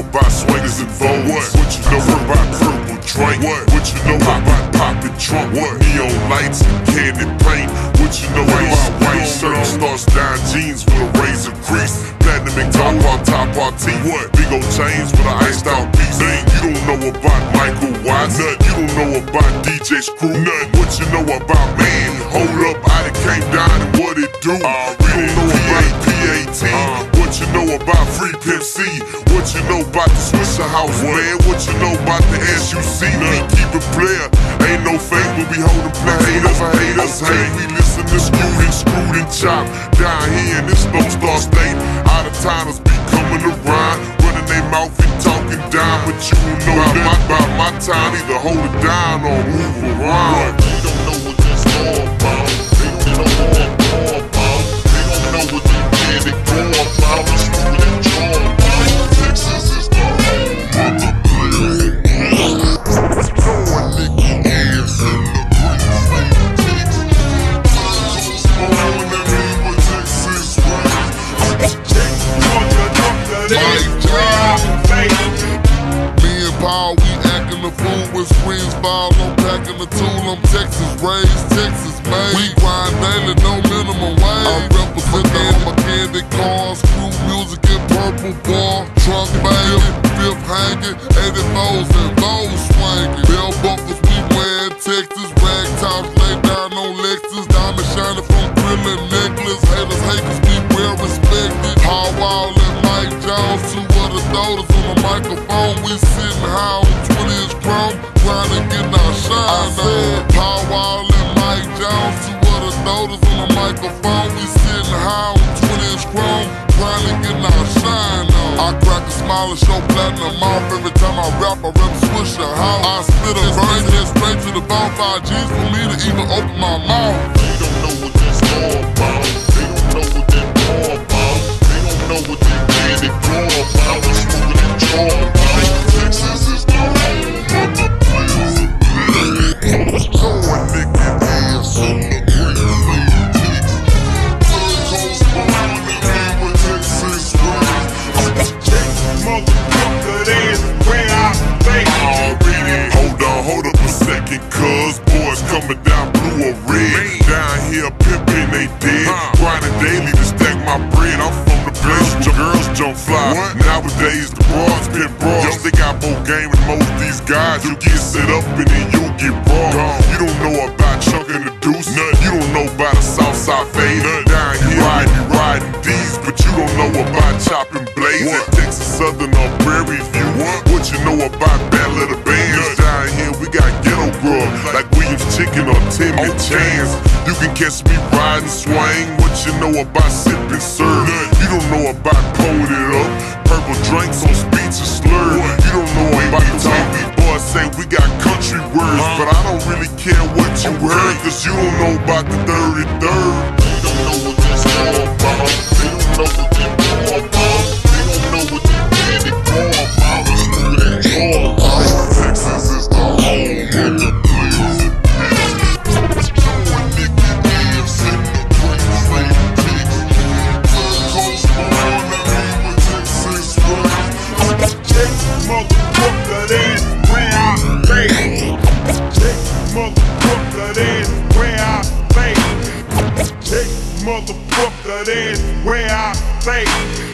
about swangers and foes? What? What you know about purple drink? What? What you know about popping trunk? What? Neon lights and candy paint. What you know about white shirt, starts down jeans with a razor crease? Platinum and top on top on T. What? Big old chains with an iced out piece. You don't know about Michael Watts. Nut. You don't know about DJ Screw. Nut. What you know about man? Hold up, I done came down and what it do? Uh, you don't know about PAT. Uh, what you know about Free Pimp C? What you know about the Swisher House, man? What you know about the SUC? Me keep it player. Ain't no fake when we holdin' play. Haters, haters, hey. We listen to screwed and screwed and chop. Down here in this Lone Star State. Out of towners be coming around. Running their mouth and talking down. But you know about my, about my time. Either hold it down or move around. We acting the fool when screens fall. I'm packing the tool, I'm Texas raised, Texas made. We grind daily, no minimum wage. I represent all my candy cars, crew music and purple bar. Trunk banging, fifth hanging, 84s and those swinging. Bell buckles, we wearing Texas, rag tops lay down on Lexus. Diamond shining from grilling necklace. Haters hate 'cause we well respected. Paul Wall and Mike Jones, two of the daughters on the microphone. We sitting high on 20 inch chrome, grinding, getting our shine on. Paul Wall and Mike Jones, two of the daughters on the microphone. We sitting high on 20 inch chrome, getting our shine on. I crack a smile and show platinum off every time I rap. I rep Swisher House. I spit a verse head straight to the bone. Five G's for me to even open my mouth. They don't know what this all cuz boys coming down blue or red. Down here pimping they dead. Grinding daily to stack my bread. I'm from the place where girls jump fly. Nowadays the broads pimp broads. They got more game than most these guys. You get set up and then you get raw. You don't know about chunking the Chance. You can catch me riding swing. What you know about sipping serve? You don't know about pulling it up. Purple drinks on speech and slur. You don't know about the TV boys say we got country words, but I don't really care what you heard, cause you don't know about the 33rd. Motherfucker, that's where I stay.